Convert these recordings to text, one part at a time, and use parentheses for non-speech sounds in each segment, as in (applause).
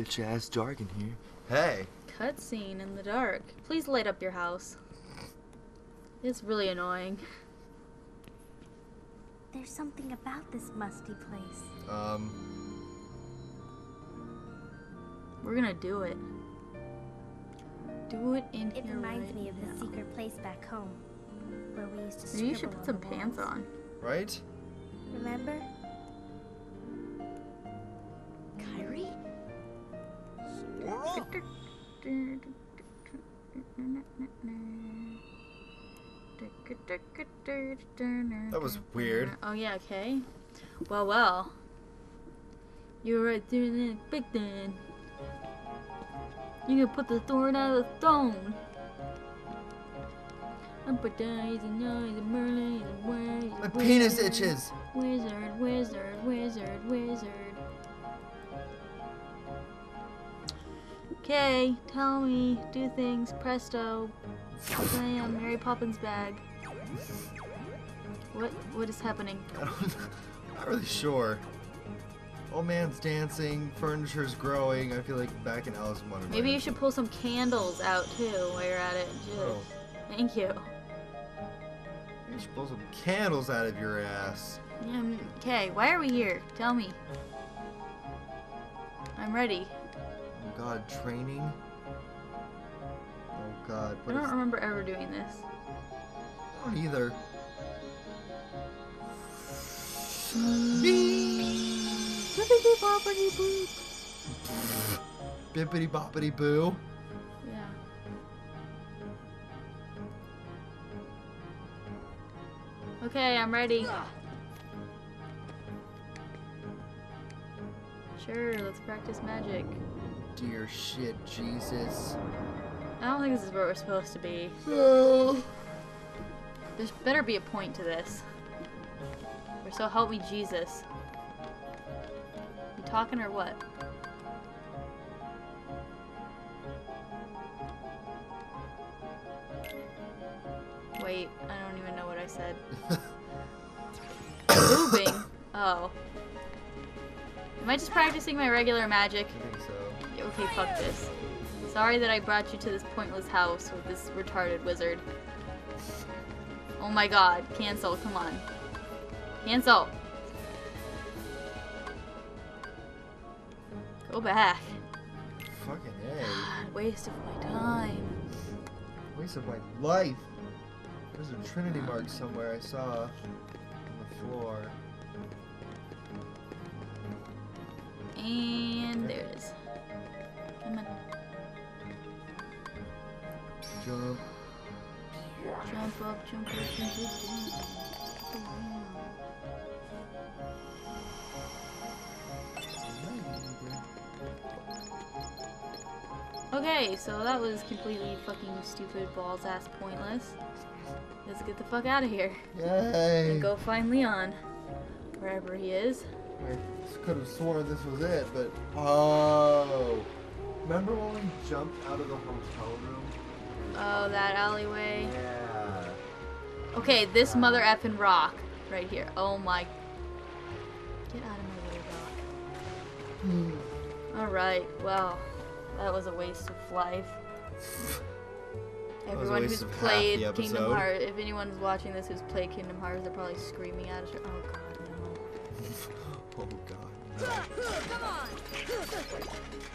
bitch ass dark in here. Hey. Cutscene in the dark. Please light up your house. It's really annoying. There's something about this musty place. Um. We're gonna do it. Do it in It here reminds right me of the secret place back home, where we used to Maybe you should put some pants on. Right? Remember? That was weird. Oh yeah, okay. Well, well. You're right there it big then. You can put the thorn out of the stone. Up a dies and eyes and Merlin and ways. My penis itches. Wizard, wizard, wizard, wizard. Okay, tell me, do things, presto. Bam, Mary Poppins bag. What what is happening? (laughs) I don't, not really sure. Old man's dancing, furniture's growing. I feel like back in Alice in Wonderland. Maybe you should pull some candles out too while you're at it. Oh. Thank you. You should pull some candles out of your ass. Um, okay, why are we here? Tell me. I'm ready. God, training? Oh god, I don't remember ever doing this. I don't either. Bippity boppity boo. Yeah. Okay, I'm ready. Sure, let's practice magic. Dear shit, Jesus. I don't think this is where we're supposed to be. No. There's better be a point to this. Or so help me Jesus. You talking or what? Wait, I don't even know what I said. (laughs) Moving? Oh. Am I just practicing my regular magic? I think so. Okay, fuck this. Sorry that I brought you to this pointless house with this retarded wizard. Oh my god, cancel, come on. Cancel! Go back. Fucking A. (sighs) Waste of my time. Waste of my life. There's a Trinity mark somewhere I saw on the floor. And there it is. Jump. Jump up, jump up, jump up, jump up. Okay, so that was completely fucking stupid, balls ass pointless. Let's get the fuck out of here Yay! and go find Leon, wherever he is. I could have sworn this was it, but oh! Remember when we jumped out of the hotel room? Oh, that alleyway. Yeah. Okay, this mother effing rock right here. Oh my. Get out of my way, rock. Hmm. Alright, well, that was a waste of life. Everyone who's played Kingdom. Hearts, if anyone's watching this who's played Kingdom Hearts, they're probably screaming at us. Oh god, no. (laughs) oh god. No. Okay. Yeah.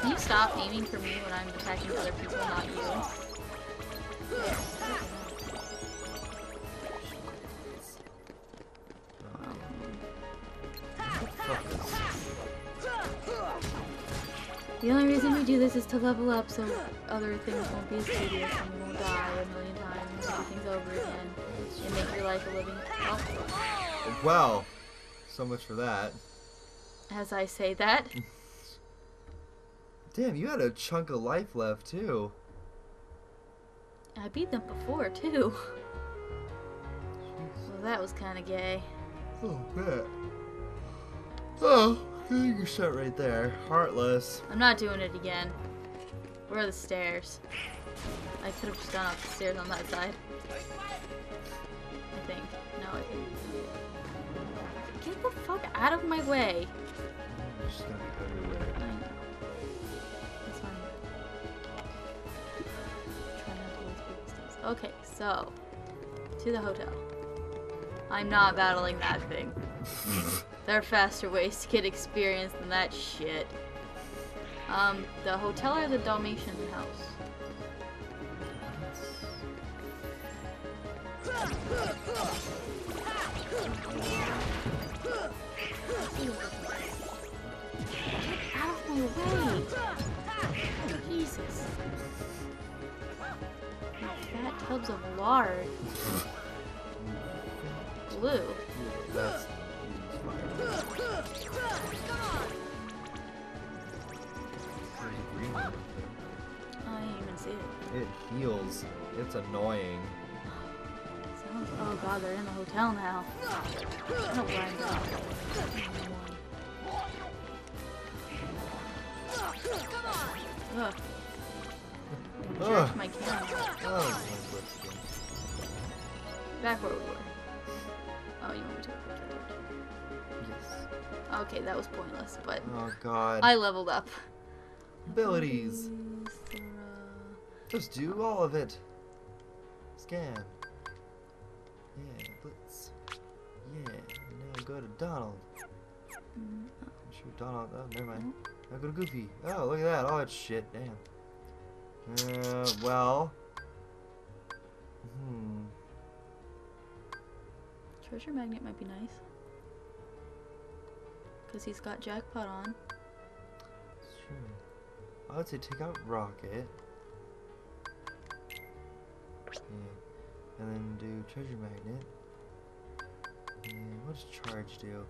Can you stop aiming for me when I'm attacking other people, we do this is to level up so other things won't be as tedious and you won't die a million times and everything's over again and make your life a living hell. Well, so much for that. as I say that. (laughs) Damn, you had a chunk of life left too. I beat them before too. Jeez. Well, that was kind of gay. Oh, bet. Oh, you shut right there. Heartless. I'm not doing it again. Where are the stairs? I could have just gone up the stairs on that side. I think. No, I think. Get the fuck out of my way. It's gonna be everywhere. That's fine. Try not to waste people's steps. Okay, so to the hotel. I'm not battling that thing. (laughs) There are faster ways to get experience than that shit. Um, the hotel or the Dalmatian house? Get out of my way! Jesus. Fat tubs of lard. Blue. That's I didn't even see it. It heals. It's annoying. Sounds. Oh god, they're in the hotel now. I don't know where I'm going. Ugh. Ugh. My camera. Oh, my lips again. Back where we were. Oh, you want me to? Okay. Yes. Okay, that was pointless, but Oh god. I leveled up. Abilities. Just do all of it. Scan. Yeah, blitz. Yeah. Now go to Donald. Mm, I'm sure Donald. Oh, never mind. Now go to Goofy. Oh, look at that. Oh, it's shit. Damn. Uh, well. Hmm. Treasure magnet might be nice. Cause he's got jackpot on. It's true. I would say take out Rocket. Yeah. And then do Treasure Magnet. And what does Charge do?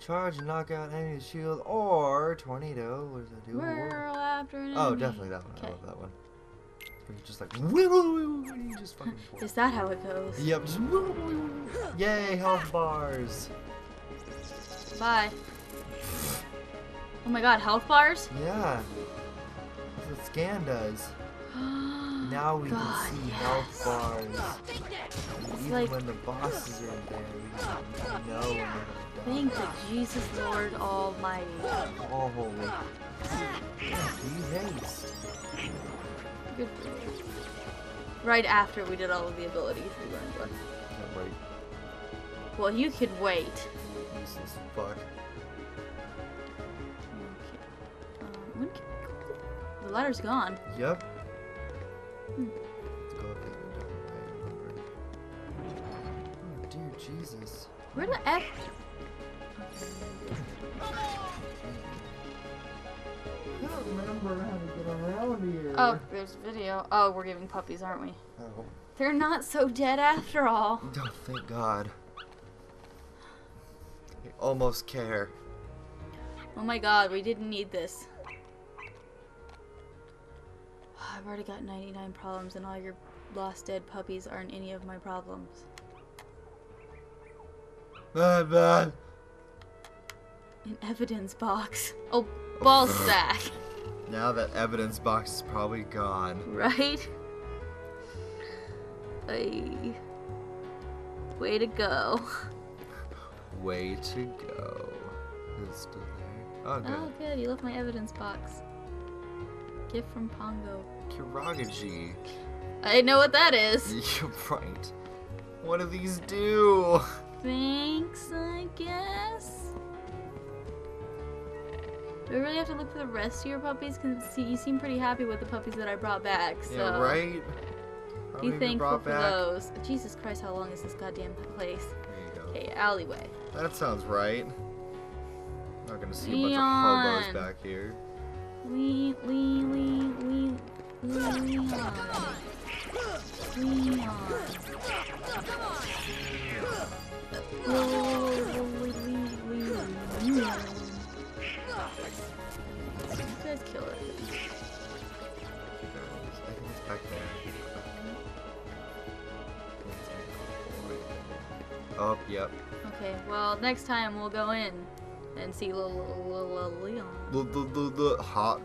Charge and knock out enemy shield or Tornado. What does that do? Whirl after an Oh, enemy. definitely that one. I love that one. Just like you (laughs) just fucking. (laughs) Is that how it goes? Yep. Just (laughs) Yay, health bars. Bye. Oh my god, health bars? Yeah. That's what scan does. (gasps) Now we God, can see yes. health bars. Even like- when the bosses are in there, we can know when they're gonna Thank die. the Jesus Lord Almighty. Oh, holy. Yeah, do haste. Good for you. Right after we did all of the abilities, we learned one. Can't wait. Well, you could wait. Useless fuck. Okay. Um, can go? The ladder's gone. Yep. Hmm. Let's go up the different way, remember. Oh, dear Jesus. Where the F? I don't remember how to get around here. Oh, there's video. Oh, we're giving puppies, aren't we? Oh. They're not so dead after all. Oh, thank God. I almost care. Oh my god, we didn't need this. I've already got 99 problems, and all your lost dead puppies aren't any of my problems. Bad, bad. An evidence box. Oh, ball sack. (laughs) Now that evidence box is probably gone. Right? Ay. Way to go. Way to go. There. Oh, oh good. Oh, good. You left my evidence box. Gift from Pongo. Kiragaji. I know what that is. (laughs) You're right. What do these do? Thanks, I guess. Do I really have to look for the rest of your puppies? Because you seem pretty happy with the puppies that I brought back. So Yeah, right? Probably be thankful for back. those. Jesus Christ, how long is this goddamn place? There you go. Okay, alleyway. That sounds right. I'm Not gonna see a bunch of Leon. hobos back here. Lee, Lee, Lee, Lee, Leon. Leon. Oh, yep. Okay, well, next time we'll go in and see little, Leon. The, the, the, the hot